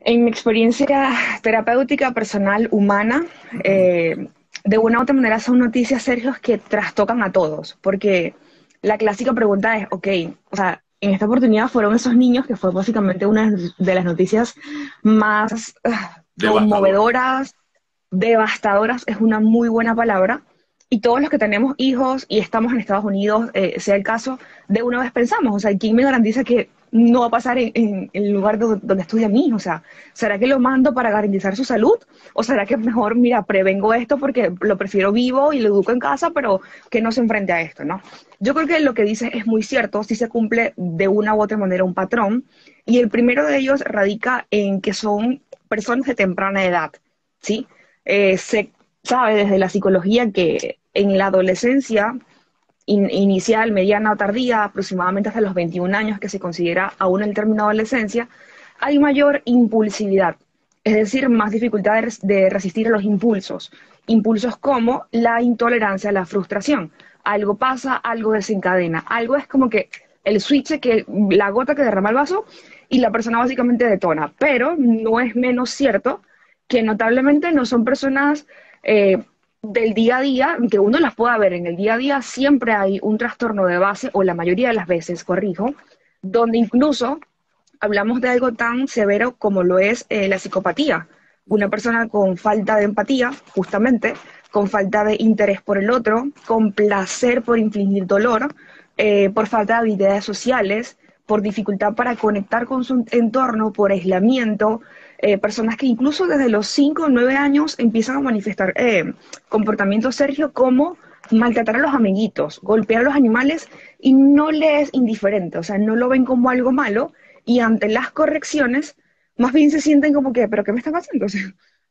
En mi experiencia terapéutica personal humana, eh, de una u otra manera son noticias, Sergio, que trastocan a todos, porque la clásica pregunta es, ok, o sea, en esta oportunidad fueron esos niños, que fue básicamente una de las noticias más uh, conmovedoras, devastadoras, es una muy buena palabra, y todos los que tenemos hijos y estamos en Estados Unidos, eh, sea el caso, de una vez pensamos, o sea, ¿quién me garantiza que no va a pasar en, el lugar donde, estudia mi hijo? O sea, ¿será que lo mando para garantizar su salud? ¿O será que mejor, mira, prevengo esto porque lo prefiero vivo y lo educo en casa, pero que no se enfrente a esto, ¿no? Yo creo que lo que dices es muy cierto, si se cumple de una u otra manera un patrón, y el primero de ellos radica en que son personas de temprana edad, ¿sí? Eh, se sabe desde la psicología que en la adolescencia inicial, mediana o tardía, aproximadamente hasta los 21 años, que se considera aún el término adolescencia, hay mayor impulsividad, es decir, más dificultad de, resistir a los impulsos. Impulsos como la intolerancia, la frustración. Algo pasa, algo desencadena. Algo es como que el switch, que la gota que derrama el vaso y la persona básicamente detona. Pero no es menos cierto que notablemente no son personas eh, del día a día, que uno las pueda ver en el día a día, siempre hay un trastorno de base, o la mayoría de las veces, corrijo, donde incluso hablamos de algo tan severo como lo es eh, la psicopatía. Una persona con falta de empatía, justamente, con falta de interés por el otro, con placer por infligir dolor, eh, por falta de habilidades sociales, por dificultad para conectar con su entorno, por aislamiento, eh, personas que incluso desde los 5 o 9 años empiezan a manifestar eh, comportamientos, Sergio, como maltratar a los amiguitos, golpear a los animales y no les es indiferente, o sea, no lo ven como algo malo y ante las correcciones más bien se sienten como que, pero ¿qué me están haciendo?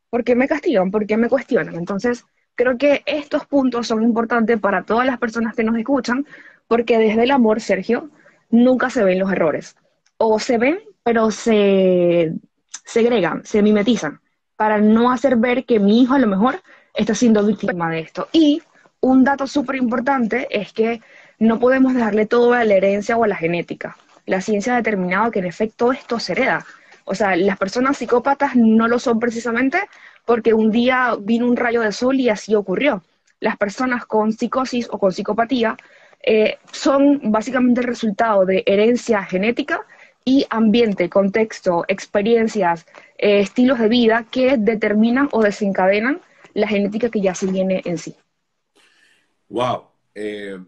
¿Por qué me castigan? ¿Por qué me cuestionan? Entonces, creo que estos puntos son importantes para todas las personas que nos escuchan, porque desde el amor, Sergio, nunca se ven los errores. O se ven, pero se segregan, se mimetizan, para no hacer ver que mi hijo a lo mejor está siendo víctima de esto. Y un dato súper importante es que no podemos dejarle todo a la herencia o a la genética. La ciencia ha determinado que en efecto esto se hereda. O sea, las personas psicópatas no lo son precisamente porque un día vino un rayo de sol y así ocurrió. Las personas con psicosis o con psicopatía eh, son básicamente el resultado de herencia genética y ambiente, contexto, experiencias, eh, estilos de vida que determinan o desencadenan la genética que ya se viene en sí. Wow. Eh,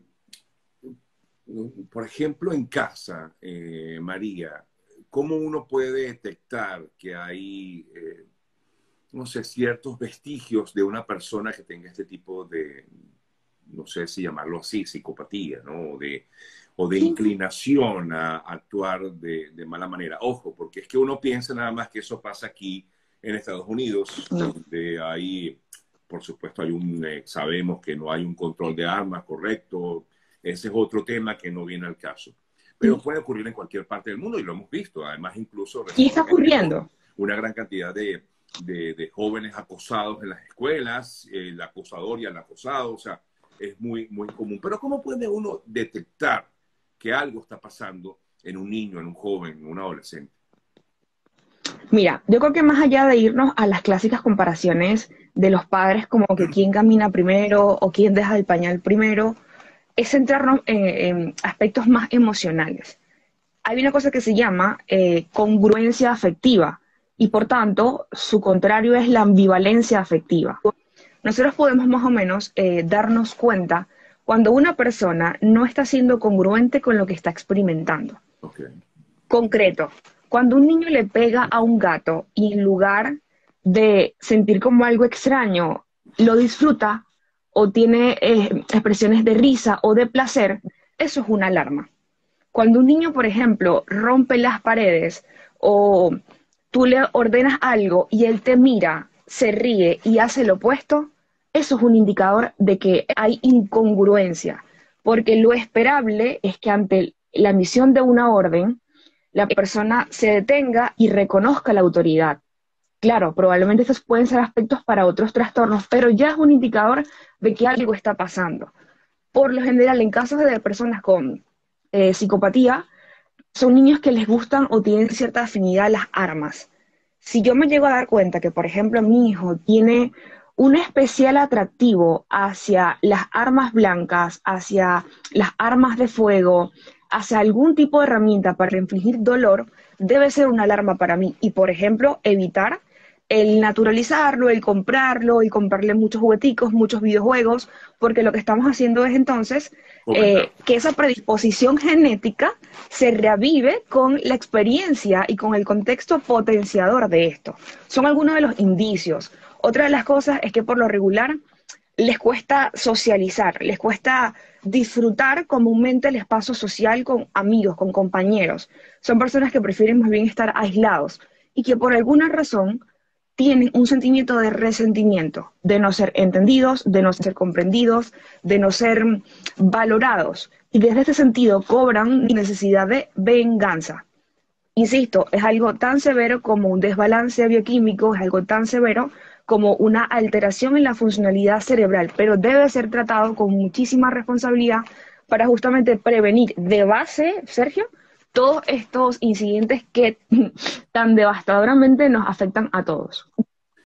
por ejemplo, en casa, eh, María, ¿cómo uno puede detectar que hay, no sé, ciertos vestigios de una persona que tenga este tipo de, no sé si llamarlo así, psicopatía, ¿no? De, o de inclinación a actuar de, mala manera. Ojo, porque es que uno piensa nada más que eso pasa aquí en Estados Unidos, donde hay, por supuesto, hay un, eh, sabemos que no hay un control de armas correcto, ese es otro tema que no viene al caso. Pero puede ocurrir en cualquier parte del mundo y lo hemos visto, además incluso... Y está ocurriendo. Una gran cantidad de, de, jóvenes acosados en las escuelas, el acosador y el acosado, o sea, es muy, muy común. Pero ¿cómo puede uno detectar que algo está pasando en un niño, en un joven, en un adolescente? Mira, yo creo que más allá de irnos a las clásicas comparaciones de los padres como que quién camina primero o quién deja el pañal primero, es centrarnos en, aspectos más emocionales. Hay una cosa que se llama eh, congruencia afectiva y por tanto su contrario es la ambivalencia afectiva. Nosotros podemos más o menos eh, darnos cuenta cuando una persona no está siendo congruente con lo que está experimentando. Concreto, cuando un niño le pega a un gato y en lugar de sentir como algo extraño, lo disfruta o tiene eh, expresiones de risa o de placer, eso es una alarma. Cuando un niño, por ejemplo, rompe las paredes o tú le ordenas algo y él te mira, se ríe y hace lo opuesto, eso es un indicador de que hay incongruencia, porque lo esperable es que ante la emisión de una orden, la persona se detenga y reconozca la autoridad. Claro, probablemente estos pueden ser aspectos para otros trastornos, pero ya es un indicador de que algo está pasando. Por lo general, en casos de personas con eh, psicopatía, son niños que les gustan o tienen cierta afinidad a las armas. si yo me llego a dar cuenta que, por ejemplo, mi hijo tiene un especial atractivo hacia las armas blancas, hacia las armas de fuego, hacia algún tipo de herramienta para infligir dolor, debe ser una alarma para mí. Y, por ejemplo, evitar el naturalizarlo, el comprarlo, y comprarle muchos jugueticos, muchos videojuegos, porque lo que estamos haciendo es entonces eh, que esa predisposición genética se reavive con la experiencia y con el contexto potenciador de esto. Son algunos de los indicios. Otra de las cosas es que por lo regular les cuesta socializar, les cuesta disfrutar comúnmente el espacio social con amigos, con compañeros. Son personas que prefieren más bien estar aislados y que por alguna razón tienen un sentimiento de resentimiento, de no ser entendidos, de no ser comprendidos, de no ser valorados. Y desde ese sentido cobran necesidad de venganza. Insisto, es algo tan severo como un desbalance bioquímico, es algo tan severo como una alteración en la funcionalidad cerebral, pero debe ser tratado con muchísima responsabilidad para justamente prevenir de base, Sergio, todos estos incidentes que tan devastadoramente nos afectan a todos.